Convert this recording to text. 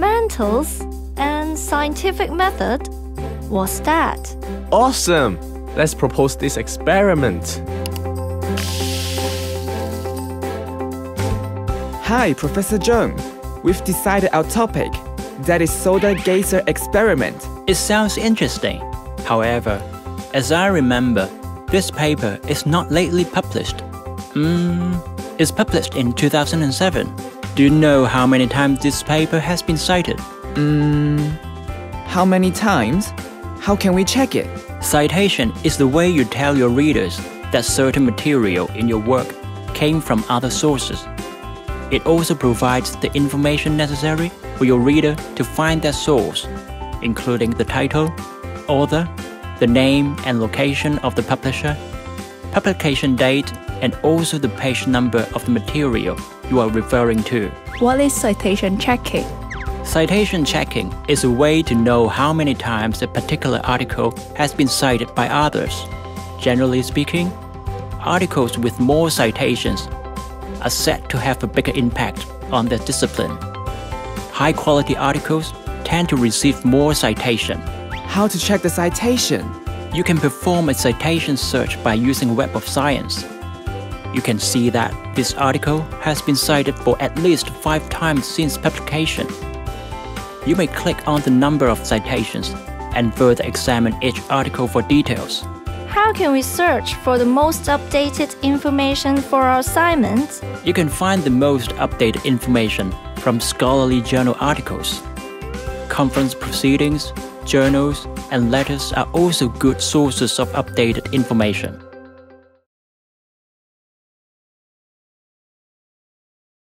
fundamentals and scientific method. What's that? Awesome! Let's propose this experiment. Hi, Professor Zheng. We've decided our topic. That is soda geyser experiment. It sounds interesting. However, as I remember, this paper is not lately published. Hmm, it's published in 2007. Do you know how many times this paper has been cited? Hmm, how many times? How can we check it? Citation is the way you tell your readers that certain material in your work came from other sources. It also provides the information necessary for your reader to find that source, including the title, author, the name and location of the publisher, publication date, and also the page number of the material you are referring to. What is citation checking? Citation checking is a way to know how many times a particular article has been cited by others. Generally speaking, articles with more citations are said to have a bigger impact on their discipline. High quality articles tend to receive more citation. How to check the citation? You can perform a citation search by using Web of Science. You can see that this article has been cited for at least five times since publication. You may click on the number of citations and further examine each article for details. How can we search for the most updated information for our assignments? You can find the most updated information from scholarly journal articles. Conference proceedings, journals, and letters are also good sources of updated information.